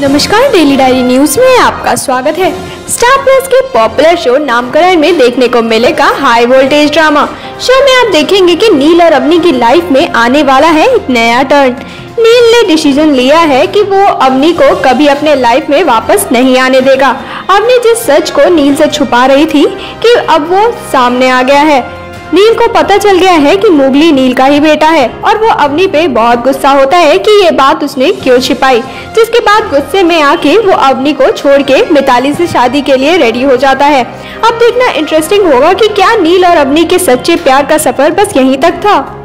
नमस्कार daily diary news में आपका स्वागत है। स्टार प्लस के पॉपुलर शो नामकरण में देखने को मिलेगा हाई वोल्टेज ड्रामा शो में आप देखेंगे कि नील और अवनी की लाइफ में आने वाला है एक नया टर्न नील ने डिसीज़न लिया है कि वो अवनी को कभी अपने लाइफ में वापस नहीं आने देगा। अवनी जिस सच को नील से छुपा रही थी कि अब वो सामने आ गया है। नील को पता चल गया है कि मुगली नील का ही बेटा है और वो अवनी पे बहुत गुस्सा होता है कि ये बात उसने क्यों छिपाई। जिसके बाद गुस्से में आके वो अवनी को छोड़ के मिताली से शादी के लिए रेडी हो जाता है। अब देखना इंटरेस्टिंग होगा कि क्या नील और अवनी के सच्चे प्यार का सफ़र बस यहीं तक था।